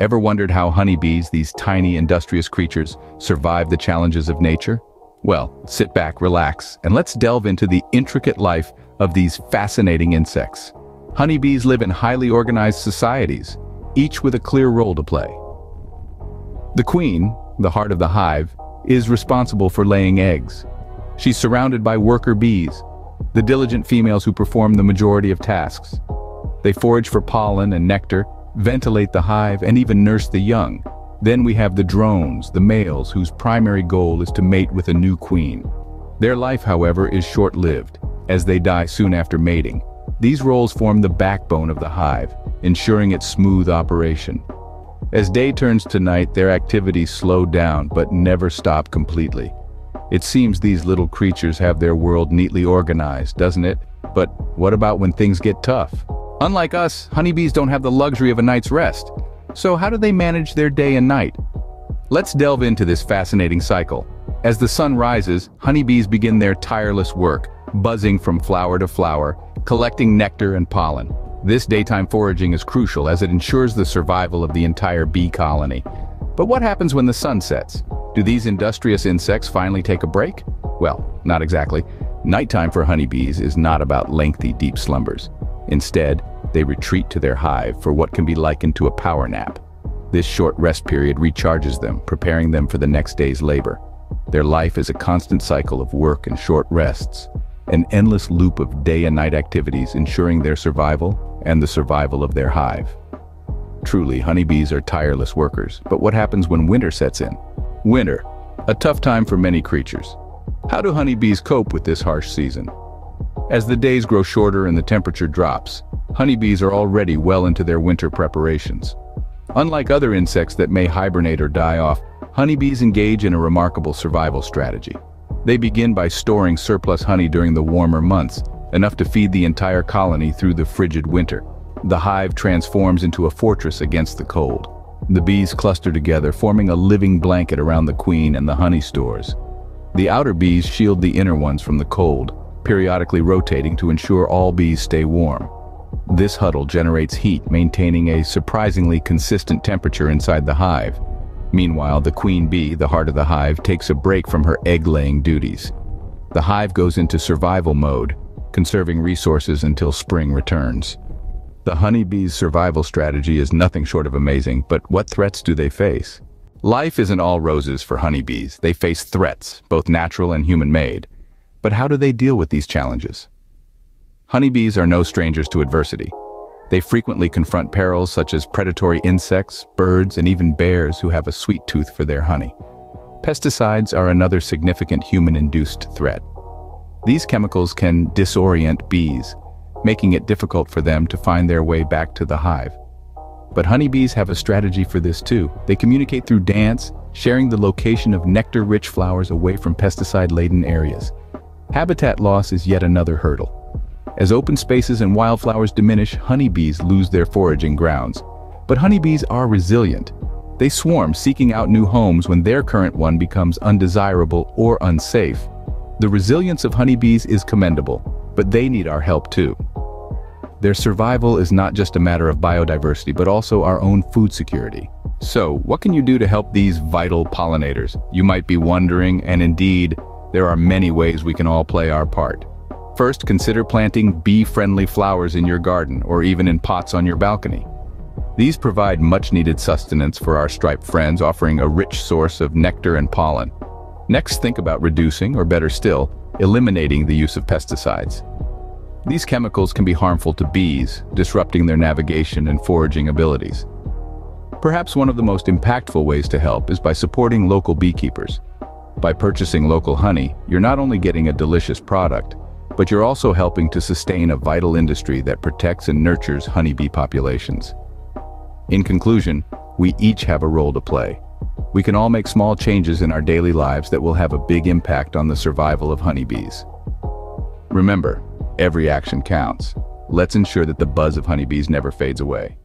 Ever wondered how honeybees, these tiny industrious creatures, survive the challenges of nature? Well, sit back, relax, and let's delve into the intricate life of these fascinating insects. Honeybees live in highly organized societies, each with a clear role to play. The queen, the heart of the hive, is responsible for laying eggs. She's surrounded by worker bees, the diligent females who perform the majority of tasks. They forage for pollen and nectar, ventilate the hive, and even nurse the young. Then we have the drones, the males, whose primary goal is to mate with a new queen. Their life, however, is short-lived, as they die soon after mating. These roles form the backbone of the hive, ensuring its smooth operation. As day turns to night, their activities slow down but never stop completely. It seems these little creatures have their world neatly organized, doesn't it? But what about when things get tough? Unlike us, honeybees don't have the luxury of a night's rest. So how do they manage their day and night? Let's delve into this fascinating cycle. As the sun rises, honeybees begin their tireless work, buzzing from flower to flower, collecting nectar and pollen. This daytime foraging is crucial as it ensures the survival of the entire bee colony. But what happens when the sun sets? Do these industrious insects finally take a break? Well, not exactly. Nighttime for honeybees is not about lengthy, deep slumbers. Instead, they retreat to their hive for what can be likened to a power nap. This short rest period recharges them, preparing them for the next day's labor. Their life is a constant cycle of work and short rests, an endless loop of day and night activities ensuring their survival and the survival of their hive. Truly, honeybees are tireless workers, but what happens when winter sets in? Winter, a tough time for many creatures. How do honeybees cope with this harsh season? As the days grow shorter and the temperature drops, honeybees are already well into their winter preparations. Unlike other insects that may hibernate or die off, honeybees engage in a remarkable survival strategy. They begin by storing surplus honey during the warmer months, enough to feed the entire colony through the frigid winter. The hive transforms into a fortress against the cold. The bees cluster together, forming a living blanket around the queen and the honey stores. The outer bees shield the inner ones from the cold, periodically rotating to ensure all bees stay warm. This huddle generates heat, maintaining a surprisingly consistent temperature inside the hive. Meanwhile, the queen bee, the heart of the hive, takes a break from her egg-laying duties. The hive goes into survival mode, conserving resources until spring returns. The honeybee's survival strategy is nothing short of amazing, but what threats do they face? Life isn't all roses for honeybees. They face threats, both natural and human-made. But how do they deal with these challenges? Honeybees are no strangers to adversity. They frequently confront perils such as predatory insects, birds, and even bears who have a sweet tooth for their honey. Pesticides are another significant human-induced threat. These chemicals can disorient bees, making it difficult for them to find their way back to the hive. But honeybees have a strategy for this too. They communicate through dance, sharing the location of nectar-rich flowers away from pesticide-laden areas. Habitat loss is yet another hurdle. As open spaces and wildflowers diminish, honeybees lose their foraging grounds. But honeybees are resilient. They swarm seeking out new homes when their current one becomes undesirable or unsafe. The resilience of honeybees is commendable, but they need our help too. Their survival is not just a matter of biodiversity, but also our own food security. So, what can you do to help these vital pollinators? You might be wondering, and indeed, there are many ways we can all play our part. First, consider planting bee-friendly flowers in your garden or even in pots on your balcony. These provide much-needed sustenance for our striped friends, offering a rich source of nectar and pollen. Next, think about reducing, or better still, eliminating the use of pesticides. These chemicals can be harmful to bees, disrupting their navigation and foraging abilities. Perhaps one of the most impactful ways to help is by supporting local beekeepers. By purchasing local honey, you're not only getting a delicious product, but you're also helping to sustain a vital industry that protects and nurtures honeybee populations. In conclusion, we each have a role to play. We can all make small changes in our daily lives that will have a big impact on the survival of honeybees. Remember, Every action counts. Let's ensure that the buzz of honeybees never fades away.